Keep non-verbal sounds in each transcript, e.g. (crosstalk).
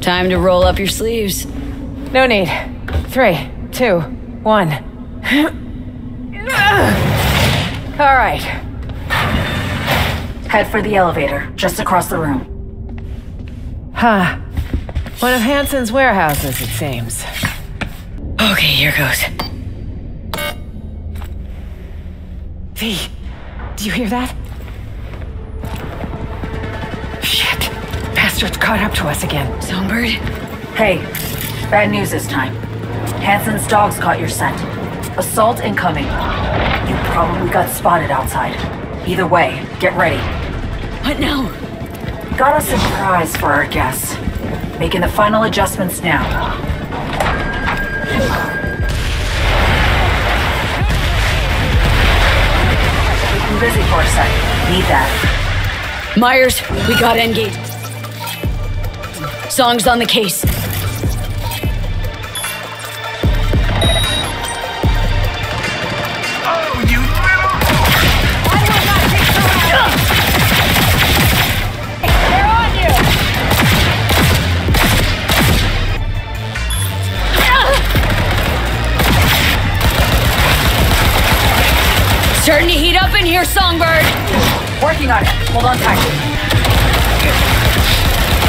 Time to roll up your sleeves. No need. Three, two, one. All right. Head for the elevator, just across the room. Huh. One of Hansen's warehouses, it seems. Okay, here goes. V, do you hear that? Shit. Bastard's caught up to us again. Songbird? Hey, bad news this time. Hansen's dogs caught your scent. Assault incoming. You probably got spotted outside. Either way, get ready. What now? Got a surprise for our guests. Making the final adjustments now. Busy for a sec. Need that. Myers, we got Engate. Song's on the case. Starting to heat up in here, Songbird. Working on it. Hold on tight.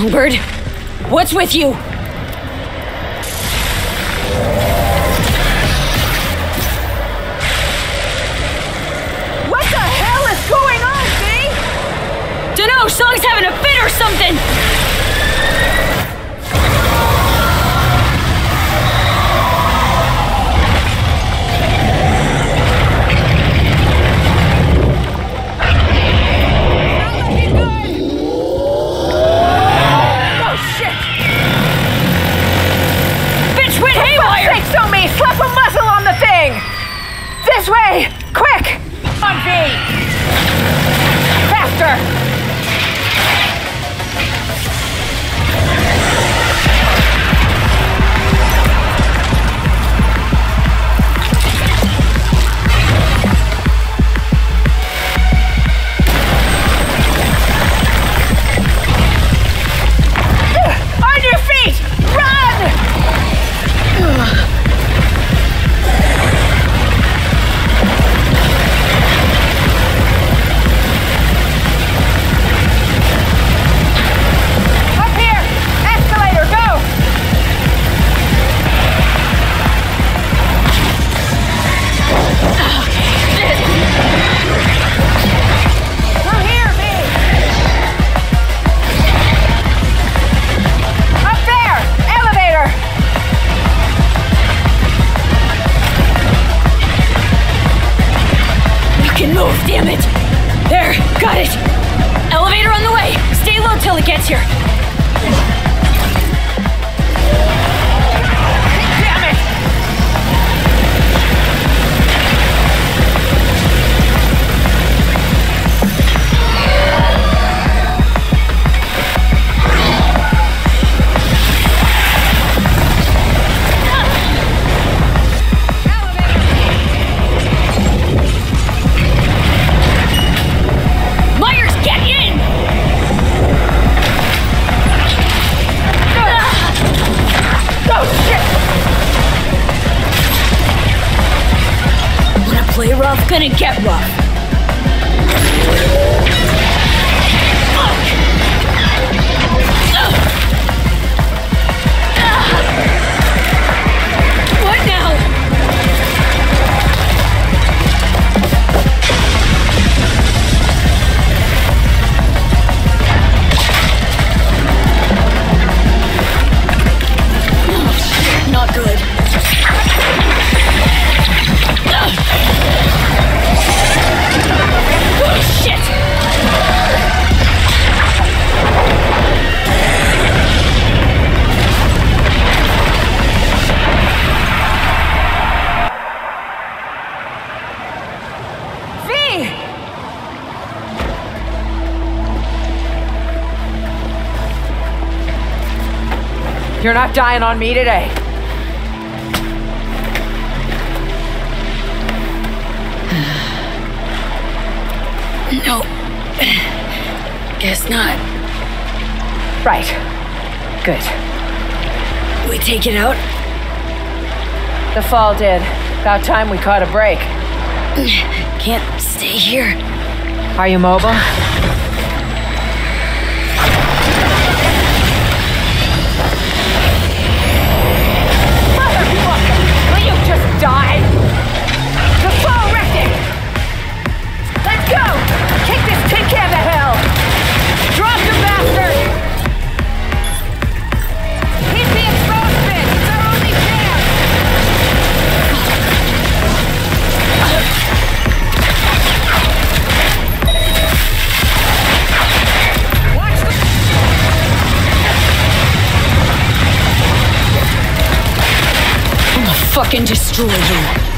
Songbird, what's with you? What the hell is going on, V? Dunno, Song's having a fit or something! Gonna get rough. You're not dying on me today. (sighs) No. (sighs) Guess not. Right. Good. We take it out? The fall did. About time we caught a break. (sighs) Can't stay here. Are you mobile? Fucking destroy you.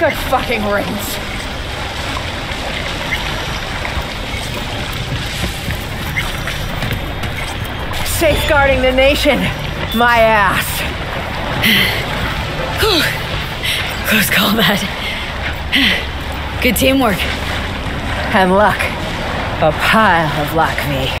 Good fucking riddance. Safeguarding the nation. My ass. (sighs) Close call, combat. Good teamwork. And luck. A pile of luck, me.